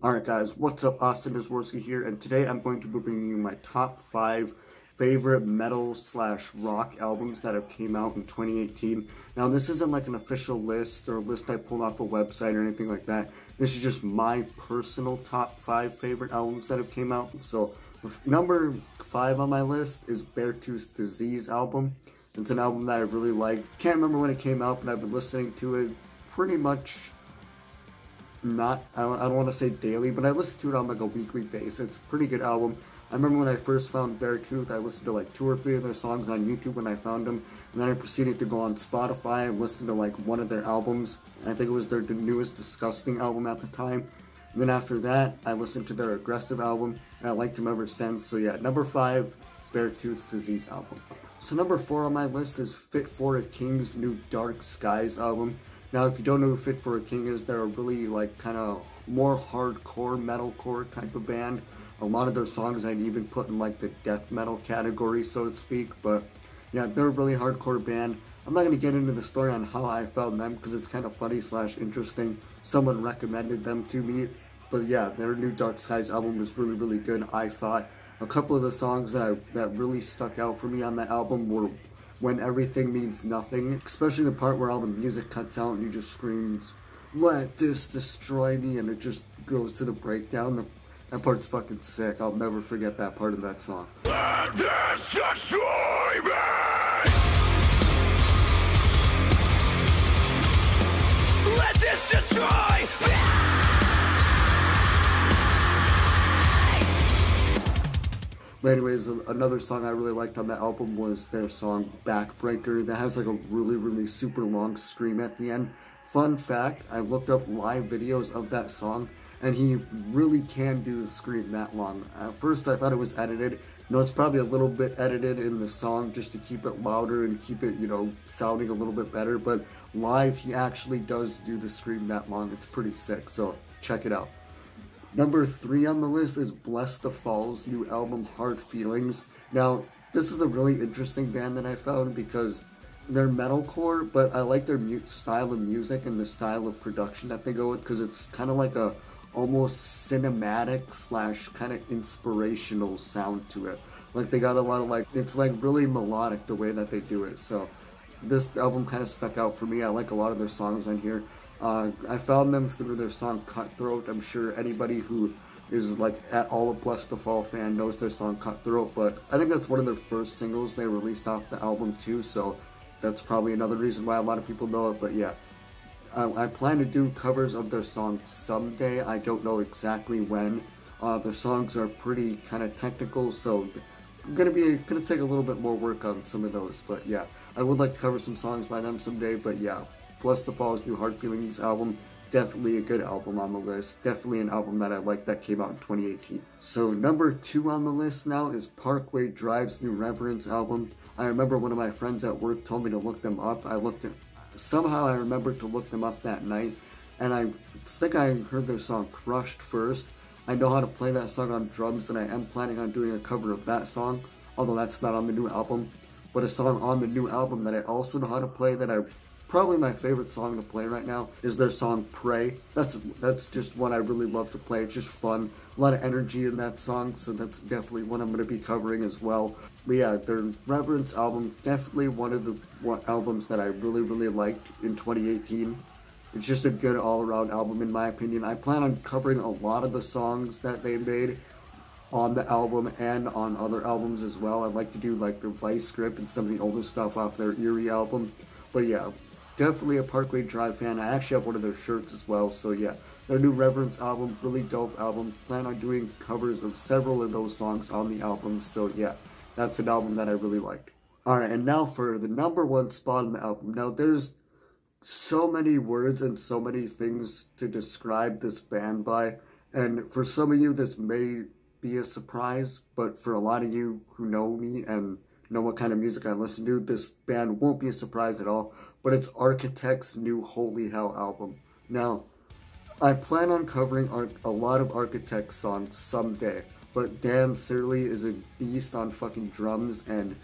Alright guys, what's up? Austin Nezworski here, and today I'm going to be bringing you my top 5 favorite metal slash rock albums that have came out in 2018. Now this isn't like an official list or a list I pulled off a website or anything like that. This is just my personal top 5 favorite albums that have came out. So number 5 on my list is Beartooth's Disease album. It's an album that I really like. Can't remember when it came out, but I've been listening to it pretty much not, I don't, I don't want to say daily, but I listen to it on like a weekly basis. It's a pretty good album. I remember when I first found Beartooth, I listened to like two or three of their songs on YouTube when I found them, and then I proceeded to go on Spotify and listen to like one of their albums. I think it was their newest Disgusting album at the time. And then after that, I listened to their Aggressive album, and I liked them ever since. So yeah, number five, Beartooth Disease album. So number four on my list is Fit for a King's new Dark Skies album. Now, if you don't know who Fit for a King is, they're a really like kind of more hardcore metalcore type of band. A lot of their songs I'd even put in like the death metal category, so to speak. But yeah, they're a really hardcore band. I'm not going to get into the story on how I found them because it's kind of funny slash interesting. Someone recommended them to me. But yeah, their new Dark Skies album was really, really good, I thought. A couple of the songs that I, that really stuck out for me on that album were when everything means nothing, especially the part where all the music cuts out and you just screams, let this destroy me, and it just goes to the breakdown. That part's fucking sick. I'll never forget that part of that song. Let this destroy me! Let this destroy me! But anyways, another song I really liked on that album was their song Backbreaker that has like a really, really super long scream at the end. Fun fact, I looked up live videos of that song and he really can do the scream that long. At first I thought it was edited. No, it's probably a little bit edited in the song just to keep it louder and keep it, you know, sounding a little bit better. But live, he actually does do the scream that long. It's pretty sick, so check it out. Number three on the list is Blessthefall's new album, Hard Feelings. Now, this is a really interesting band that I found because they're metalcore, but I like their style of music and the style of production that they go with because it's kind of like a almost cinematic slash kind of inspirational sound to it. Like they got a lot of like it's like really melodic the way that they do it. So this album kind of stuck out for me. I like a lot of their songs on here. Uh, I found them through their song Cutthroat. I'm sure anybody who is like at all a Blessthefall fan knows their song Cutthroat, but I think that's one of their first singles they released off the album too, so that's probably another reason why a lot of people know it, but yeah. I plan to do covers of their songs someday. I don't know exactly when. Uh, their songs are pretty kind of technical, so I'm gonna be gonna take a little bit more work on some of those. But yeah, I would like to cover some songs by them someday. But yeah, Blessthefall's new Hard Feelings album. Definitely a good album on the list. Definitely an album that I like that came out in 2018. So number two on the list now is Parkway Drive's new Reverence album. I remember one of my friends at work told me to look them up. I looked at, somehow I remembered to look them up that night. And I think I heard their song Crushed first. I know how to play that song on drums and I am planning on doing a cover of that song. Although that's not on the new album. But a song on the new album that I also know how to play that I Probably my favorite song to play right now is their song Prey. That's that's just one I really love to play. It's just fun. A lot of energy in that song, so that's definitely one I'm going to be covering as well. But yeah, their Reverence album, definitely one of the one, albums that I really, really liked in 2018. It's just a good all-around album in my opinion. I plan on covering a lot of the songs that they made on the album and on other albums as well. I'd like to do like the Vice Grip and some of the older stuff off their Eerie album. But yeah, definitely a Parkway Drive fan. I actually have one of their shirts as well. So yeah, their new Reverence album, really dope album. Plan on doing covers of several of those songs on the album. So yeah, that's an album that I really liked. Alright, and now for the number one spot on the album. Now there's so many words and so many things to describe this band by. And for some of you, this may be a surprise, but for a lot of you who know me and know what kind of music I listen to, this band won't be a surprise at all, but it's Architect's new Holy Hell album. Now, I plan on covering a lot of Architect songs someday, but Dan Searle is a beast on fucking drums, and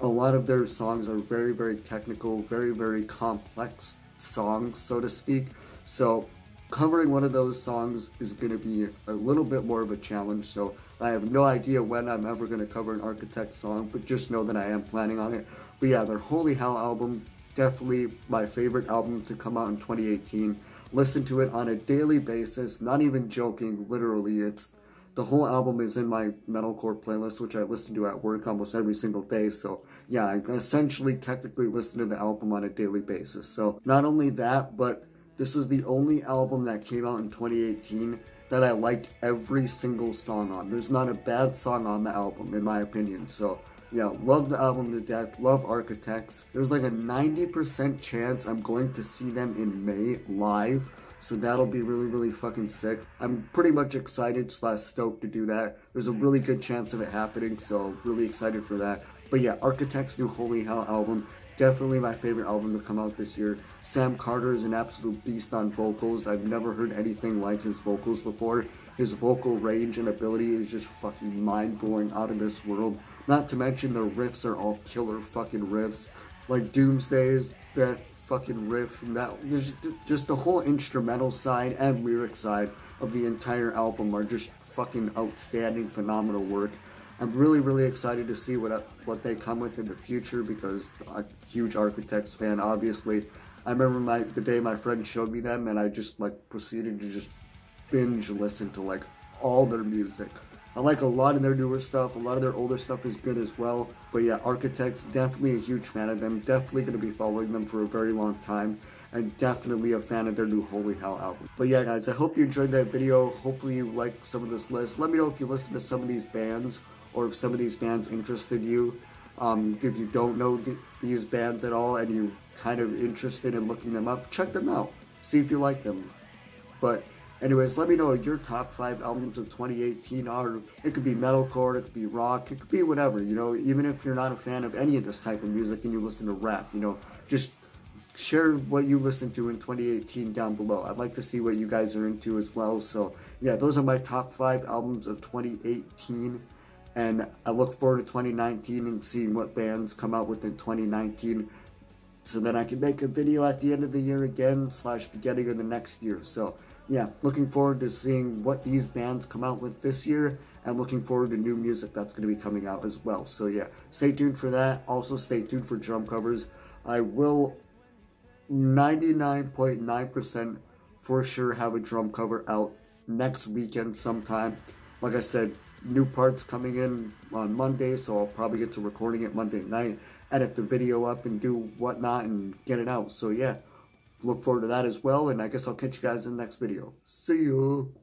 a lot of their songs are very, very technical, very, very complex songs, so to speak. So, covering one of those songs is going to be a little bit more of a challenge. So I have no idea when I'm ever going to cover an Architect song, but just know that I am planning on it. But yeah, their Holy Hell album, definitely my favorite album to come out in 2018. Listen to it on a daily basis, not even joking, literally. It's the whole album is in my metalcore playlist, which I listen to at work almost every single day. So yeah, I essentially technically listen to the album on a daily basis. So not only that, but this was the only album that came out in 2018 that I liked every single song on. There's not a bad song on the album, in my opinion. So, yeah, love the album to death. Love Architects. There's like a 90% chance I'm going to see them in May live. So that'll be really, really fucking sick. I'm pretty much excited slash stoked to do that. There's a really good chance of it happening, so really excited for that. But yeah, Architects' new Holy Hell album Definitely my favorite album to come out this year. Sam Carter is an absolute beast on vocals. I've never heard anything like his vocals before. His vocal range and ability is just fucking mind-blowing out of this world. Not to mention the riffs are all killer fucking riffs. Like Doomsday that fucking riff and that just the whole instrumental side and lyric side of the entire album are just fucking outstanding, phenomenal work. I'm really, really excited to see what what they come with in the future because I'm a huge Architects fan, obviously. I remember my the day my friend showed me them and I just like proceeded to just binge listen to like all their music. I like a lot of their newer stuff. A lot of their older stuff is good as well. But yeah, Architects, definitely a huge fan of them. Definitely going to be following them for a very long time. And definitely a fan of their new Holy Hell album. But yeah, guys, I hope you enjoyed that video. Hopefully you like some of this list. Let me know if you listen to some of these bands or if some of these bands interested you. Um, if you don't know th these bands at all and you're kind of interested in looking them up, check them out. See if you like them. But anyways, let me know your top five albums of 2018 are. It could be metalcore, it could be rock, it could be whatever, you know, even if you're not a fan of any of this type of music and you listen to rap, you know, just share what you listened to in 2018 down below. I'd like to see what you guys are into as well. So yeah, those are my top five albums of 2018 and I look forward to 2019 and seeing what bands come out with in 2019 so that I can make a video at the end of the year again slash beginning of the next year. So yeah, looking forward to seeing what these bands come out with this year and looking forward to new music that's going to be coming out as well. So yeah, stay tuned for that. Also stay tuned for drum covers. I will 99.9% for sure have a drum cover out next weekend sometime. Like I said, new parts coming in on Monday, so I'll probably get to recording it Monday night, edit the video up and do whatnot and get it out. So yeah, look forward to that as well, and I guess I'll catch you guys in the next video. See you!